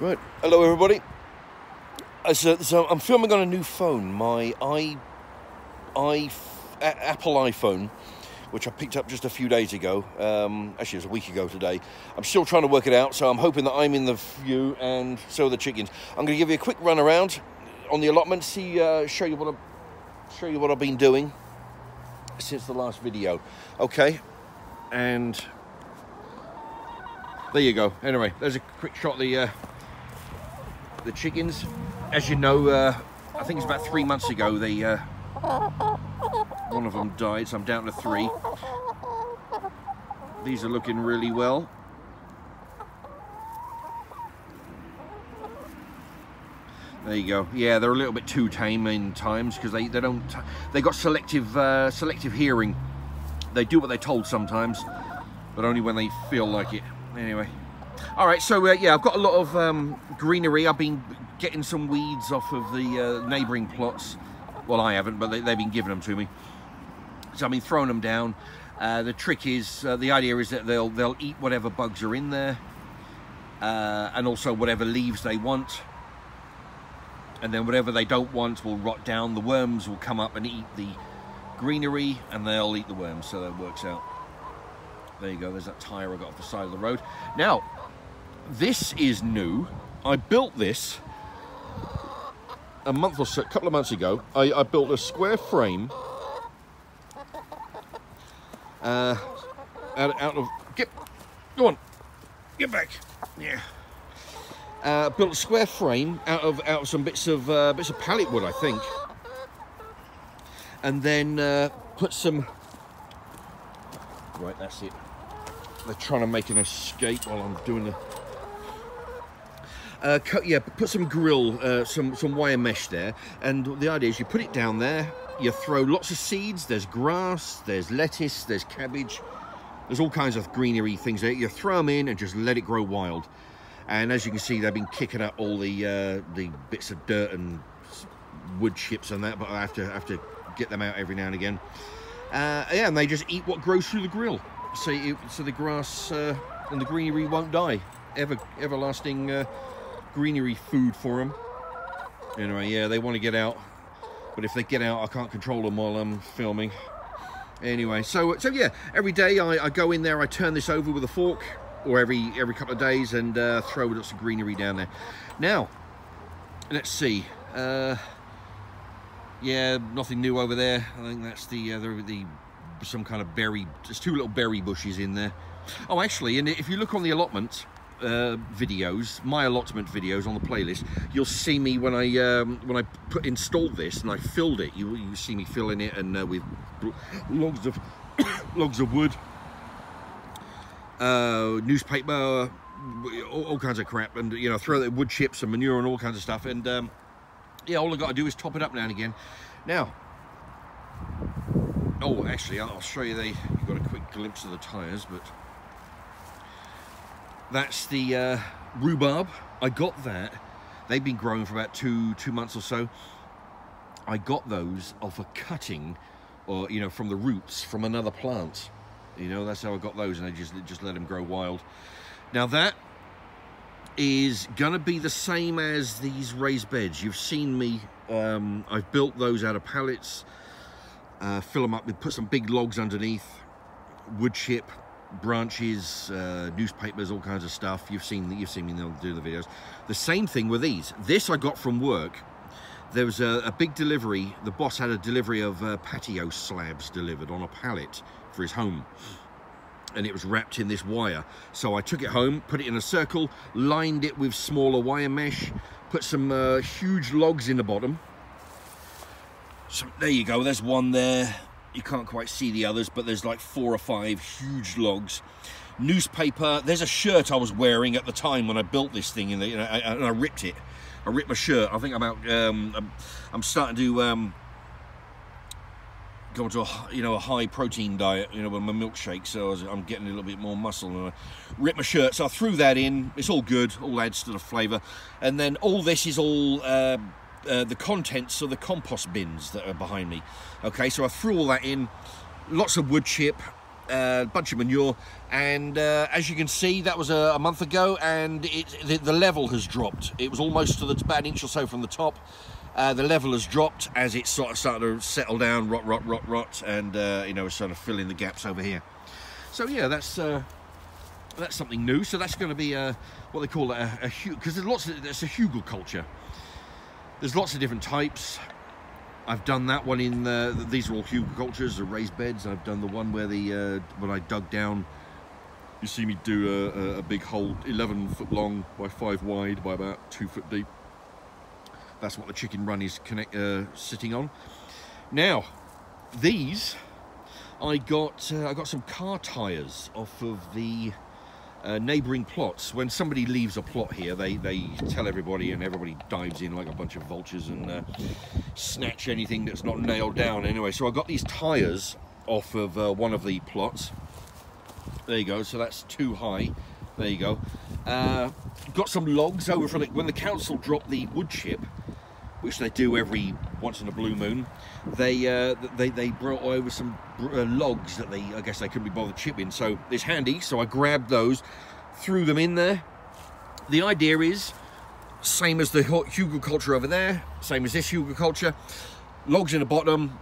Right, hello everybody. Uh, So, so I'm filming on a new phone, my i, i, Apple iPhone, which I picked up just a few days ago. Um, actually, it was a week ago today. I'm still trying to work it out, so I'm hoping that I'm in the view, and so are the chickens. I'm going to give you a quick run around on the allotment, see, uh, show you what I, show you what I've been doing since the last video. Okay, and there you go. Anyway, there's a quick shot the uh, the chickens. As you know, uh, I think it's about three months ago. They uh, one of them died, so I'm down to three. These are looking really well. There you go. Yeah, they're a little bit too tame in times because they, they don't they got selective uh, selective hearing. They do what they're told sometimes, but only when they feel like it. Anyway. All right, so uh, yeah, I've got a lot of um, greenery. I've been getting some weeds off of the uh, neighbouring plots. Well, I haven't, but they, they've been giving them to me. So I've been throwing them down. Uh, the trick is, uh, the idea is that they'll they'll eat whatever bugs are in there, uh, and also whatever leaves they want. And then whatever they don't want will rot down. The worms will come up and eat the greenery, and they'll eat the worms. So that works out. There you go. There's that tire I got off the side of the road. Now, this is new. I built this a month or so, a couple of months ago. I, I built a square frame uh, out, out of get go on get back yeah uh, built a square frame out of out of some bits of uh, bits of pallet wood I think and then uh, put some right that's it they're trying to make an escape while I'm doing the uh, cut, yeah, put some grill, uh, some some wire mesh there, and the idea is you put it down there. You throw lots of seeds. There's grass, there's lettuce, there's cabbage, there's all kinds of greenery things there. You throw them in and just let it grow wild. And as you can see, they've been kicking up all the uh, the bits of dirt and wood chips and that, but I have to have to get them out every now and again. Uh, yeah, and they just eat what grows through the grill. So you, so the grass uh, and the greenery won't die. Ever everlasting. Greenery food for them. Anyway, yeah, they want to get out, but if they get out, I can't control them while I'm filming. Anyway, so so yeah, every day I, I go in there, I turn this over with a fork, or every every couple of days, and uh, throw lots of greenery down there. Now, let's see. Uh, yeah, nothing new over there. I think that's the uh, the, the some kind of berry. There's two little berry bushes in there. Oh, actually, and if you look on the allotment, uh, videos, my allotment videos on the playlist, you'll see me when I um, when I put installed this and I filled it. You you see me filling it and uh, with logs of logs of wood, uh, newspaper, all, all kinds of crap, and you know throw the wood chips and manure and all kinds of stuff. And um, yeah, all I got to do is top it up now and again. Now. Oh, actually, I'll show you the. You got a quick glimpse of the tyres, but that's the uh, rhubarb. I got that. They've been growing for about two two months or so. I got those off a cutting, or you know, from the roots from another plant. You know, that's how I got those, and I just just let them grow wild. Now that is gonna be the same as these raised beds. You've seen me. Um, I've built those out of pallets. Uh, fill them up. We put some big logs underneath, wood chip, branches, uh, newspapers, all kinds of stuff. You've seen that you've seen me do the videos. The same thing with these. This I got from work. There was a, a big delivery. The boss had a delivery of uh, patio slabs delivered on a pallet for his home. And it was wrapped in this wire. So I took it home, put it in a circle, lined it with smaller wire mesh, put some uh, huge logs in the bottom. So there you go, there's one there you can't quite see the others, but there's like four or five huge logs. Newspaper, there's a shirt I was wearing at the time when I built this thing, and, I, and I ripped it. I ripped my shirt. I think I'm out, um, I'm, I'm starting to um, go into a, you know, a high protein diet, you know, with my milkshake, so I I'm getting a little bit more muscle. And I ripped my shirt, so I threw that in. It's all good, all adds to the flavour. And then all this is all uh, uh, the contents of the compost bins that are behind me. Okay, so I threw all that in, lots of wood chip, a bunch of manure, and uh, as you can see, that was a, a month ago, and it, the, the, level has dropped. It was almost to the about an inch or so from the top. Uh, the level has dropped as it sort of started to settle down, rot, rot, rot, rot, and uh, you know, sort of filling the gaps over here. So yeah, that's uh, that's something new. So that's going to be a, what they call a, a because there's lots of it's a hugelkultur. There's lots of different types. I've done that one in the, these are all hugelkulturs, the raised beds. I've done the one where the uh, when I dug down, you see me do a, a, big hole, 11 foot long by five wide by about two foot deep. That's what the chicken run is connect, uh, sitting on. Now, these I got uh, I got some car tyres off of the uh, neighbouring plots. When somebody leaves a plot here, they, they tell everybody and everybody dives in like a bunch of vultures and uh, snatch anything that's not nailed down anyway. So I got these tyres off of uh, one of the plots. There you go, so that's too high. There you go. Uh, got some logs over from it. When the council dropped the wood chip, which they do every once in a blue moon, they uh, they they brought over some uh, logs that they I guess they couldn't be bothered chipping. So it's handy. So I grabbed those, threw them in there. The idea is same as the hugelkultur over there, same as this hugelkultur. Logs in the bottom,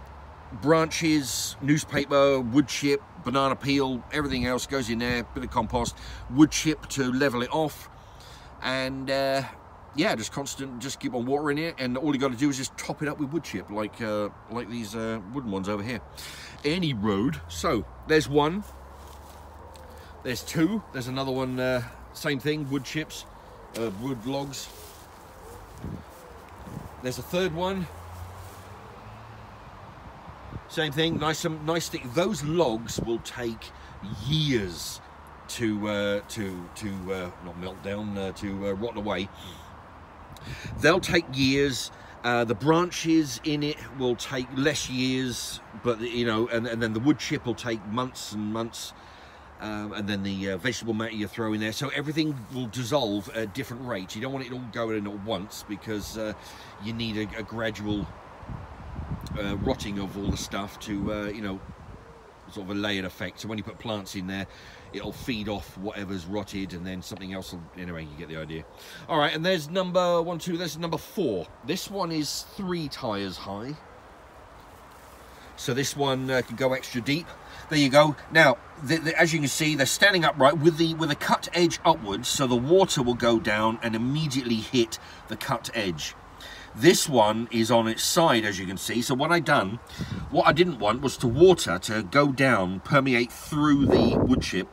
branches, newspaper, wood chip, banana peel, everything else goes in there. Bit of compost, wood chip to level it off, and. Uh, yeah, just constant, just keep on watering it, and all you got to do is just top it up with wood chip, like uh, like these uh, wooden ones over here. Any road. So there's one. There's two. There's another one. Uh, same thing. Wood chips, uh, wood logs. There's a third one. Same thing. Nice, some nice stick. Those logs will take years to uh, to to uh, not melt down, to rot away. They'll take years. Uh, the branches in it will take less years, but you know, and, and then the wood chip will take months and months. Um, and then the uh, vegetable matter you throw in there. So everything will dissolve at different rates. You don't want it all going in at once because uh, you need a, a gradual uh, rotting of all the stuff to, uh, you know, sort of a layered effect. So when you put plants in there, it'll feed off whatever's rotted and then something else will, anyway, you get the idea. All right, and there's number one, two, there's number four. This one is three tires high. So this one uh, can go extra deep. There you go. Now, the, the, as you can see, they're standing upright with the with a cut edge upwards, so the water will go down and immediately hit the cut edge. This one is on its side, as you can see. So what I done, what I didn't want was to water to go down, permeate through the wood chip,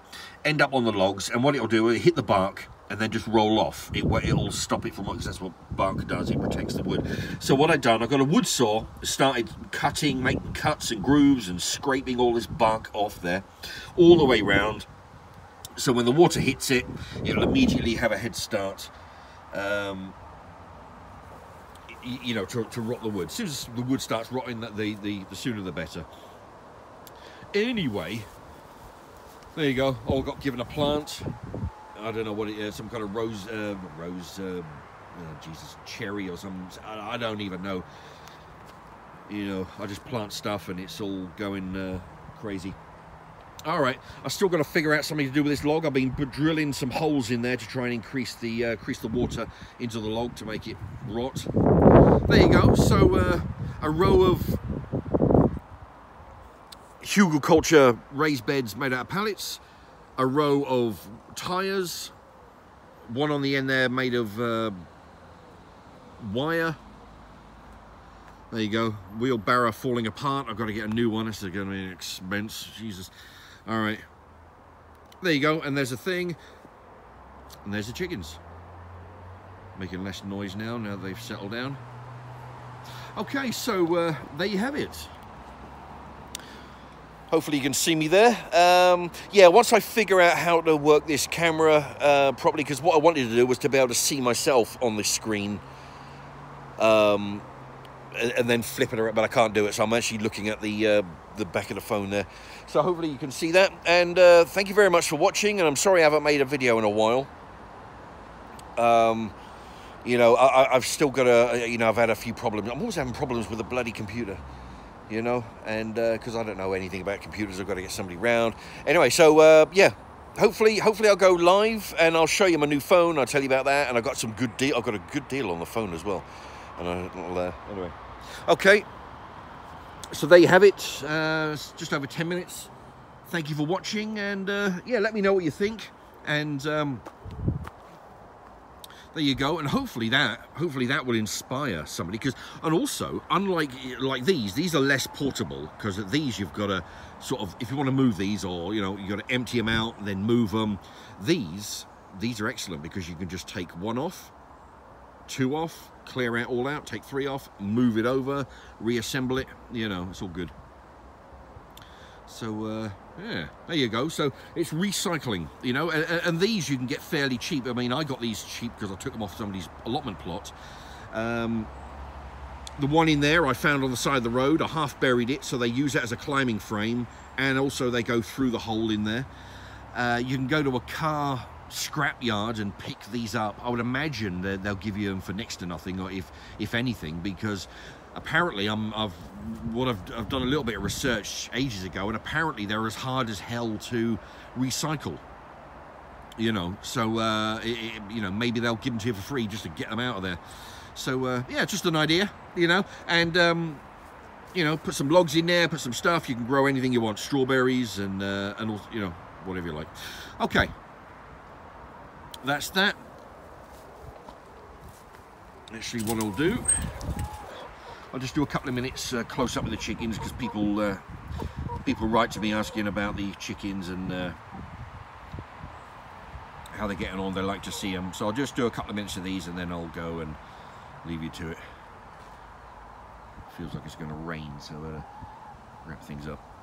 end up on the logs, and what it'll do, it'll hit the bark, and then just roll off. It, will stop it from, because that's what bark does, it protects the wood. So what I've done, I've got a wood saw, started cutting, making cuts and grooves and scraping all this bark off there, all the way round. So when the water hits it, it'll immediately have a head start. Um, you know, to, to rot the wood. As soon as the wood starts rotting, the, the, the sooner the better. Anyway, there you go. All got given a plant. I don't know what it is, some kind of rose, uh, rose, uh, Jesus, cherry or some, I, I, don't even know. You know, I just plant stuff and it's all going uh, crazy. All right, I still got to figure out something to do with this log. I've been drilling some holes in there to try and increase the uh, increase the water into the log to make it rot. There you go. So uh, a row of Hugelkultur raised beds made out of pallets, a row of tyres, one on the end there made of uh, wire. There you go. Wheelbarrow falling apart. I've got to get a new one. This is going to be an expense. Jesus. All right. There you go. And there's a thing. And there's the chickens. Making less noise now, now they've settled down. Okay, so uh, there you have it. Hopefully you can see me there. Um, yeah, once I figure out how to work this camera uh, properly, because what I wanted to do was to be able to see myself on the screen um, and, then flipping it around, but I can't do it, so I'm actually looking at the, uh, the back of the phone there. So hopefully you can see that. And uh, thank you very much for watching. And I'm sorry I haven't made a video in a while. Um, you know, I, have still got a, you know, I've had a few problems. I'm always having problems with the bloody computer. you know, and because uh, I don't know anything about computers, I've got to get somebody round. Anyway, so uh, yeah, hopefully, hopefully I'll go live and I'll show you my new phone. I'll tell you about that, and I got some good deal. I've got a good deal on the phone as well. And I'll, uh, anyway, okay. So there you have it. Uh, just over ten minutes. Thank you for watching, and uh, yeah, let me know what you think. And um, there you go and hopefully that hopefully that will inspire somebody because and also unlike like these these are less portable because these you've got to sort of if you want to move these or you know you got to empty them out and then move them these these are excellent because you can just take one off two off clear out all out take three off move it over reassemble it you know it's all good so uh, yeah, there you go. So it's recycling, you know, and, and, these you can get fairly cheap. I mean, I got these cheap because I took them off somebody's allotment plot. Um, the one in there I found on the side of the road. I half buried it, so they use it as a climbing frame, and also they go through the hole in there. Uh, you can go to a car scrap yard and pick these up. I would imagine that they'll give you them for next to nothing, or if if anything, because apparently I'm, I've what I've, I've done a little bit of research ages ago, and apparently they're as hard as hell to recycle. You know, so uh, it, it, you know maybe they'll give them to you for free just to get them out of there. So uh, yeah, just an idea, you know, and um, you know, put some logs in there, put some stuff. You can grow anything you want, strawberries and uh, and you know whatever you like. Okay, that's that. Actually, what I'll do I'll just do a couple of minutes uh, close up with the chickens because people uh, people write to me asking about the chickens and uh, how they're getting on. They like to see them. So I'll just do a couple of minutes of these and then I'll go and leave you to it. Feels like it's going to rain, so wrap things up.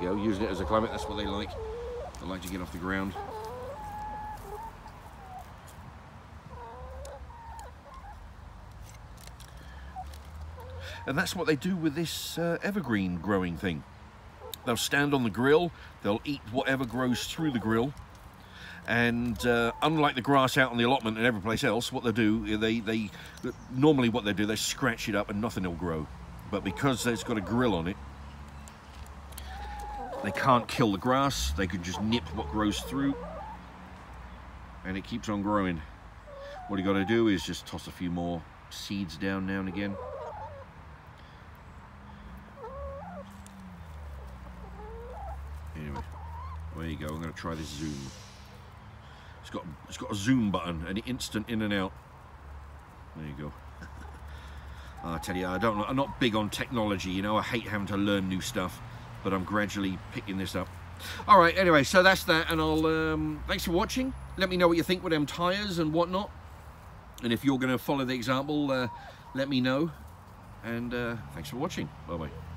You go, using it as a climate, that's what they like. They like to get off the ground. And that's what they do with this uh, evergreen growing thing. They'll stand on the grill, they'll eat whatever grows through the grill, and uh, unlike the grass out on the allotment and every place else, what they do, they, they normally what they do, they scratch it up and nothing will grow. But because it's got a grill on it, they can't kill the grass, they can just nip what grows through and it keeps on growing. What you got to do is just toss a few more seeds down now and again. Anyway, there you go. I'm going to try this zoom. It's got it's got a zoom button and instant in and out. There you go. I tell you, I don't. I'm not big on technology. You know, I hate having to learn new stuff but I'm gradually picking this up. All right, anyway, so that's that, and I'll, um, thanks for watching. Let me know what you think with them tyres and whatnot. And if you're going to follow the example, uh, let me know. And uh, thanks for watching. Bye-bye.